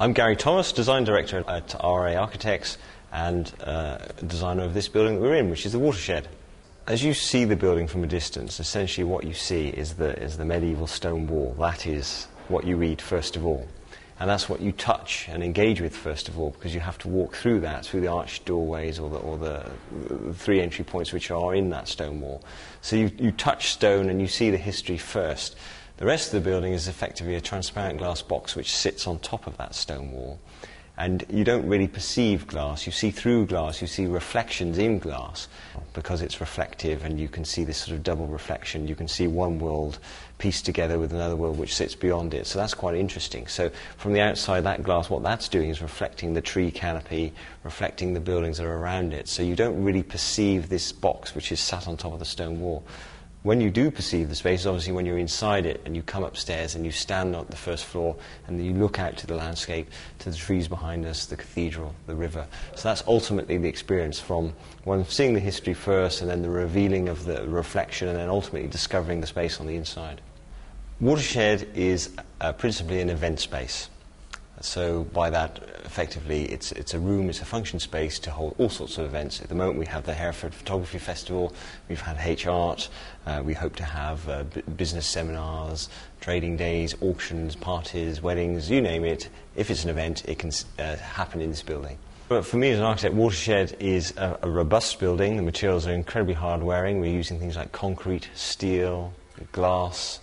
I'm Gary Thomas, Design Director at RRA Architects and uh, designer of this building that we're in, which is the Watershed. As you see the building from a distance, essentially what you see is the, is the medieval stone wall. That is what you read first of all. And that's what you touch and engage with first of all, because you have to walk through that, through the arched doorways or the, or the, the three entry points which are in that stone wall. So you, you touch stone and you see the history first. The rest of the building is effectively a transparent glass box which sits on top of that stone wall. And you don't really perceive glass. You see through glass, you see reflections in glass because it's reflective and you can see this sort of double reflection. You can see one world pieced together with another world which sits beyond it. So that's quite interesting. So from the outside, that glass, what that's doing is reflecting the tree canopy, reflecting the buildings that are around it. So you don't really perceive this box which is sat on top of the stone wall when you do perceive the space, obviously when you're inside it and you come upstairs and you stand on the first floor and you look out to the landscape, to the trees behind us, the cathedral, the river. So that's ultimately the experience from one seeing the history first and then the revealing of the reflection and then ultimately discovering the space on the inside. Watershed is uh, principally an event space. So by that, effectively, it's, it's a room, it's a function space to hold all sorts of events. At the moment, we have the Hereford Photography Festival, we've had H Art, uh, we hope to have uh, b- business seminars, trading days, auctions, parties, weddings, you name it. If it's an event, it can uh, happen in this building. But for me as an architect, Watershed is a, a robust building. The materials are incredibly hard wearing. We're using things like concrete, steel, glass,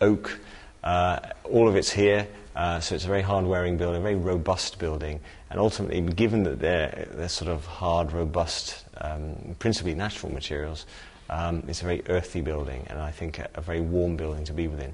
oak. Uh, all of it's here. Uh, so it's a very hard-wearing building, a very robust building, and ultimately, given that they're, they're sort of hard, robust, um, principally natural materials, um, it's a very earthy building, and I think a, a very warm building to be within.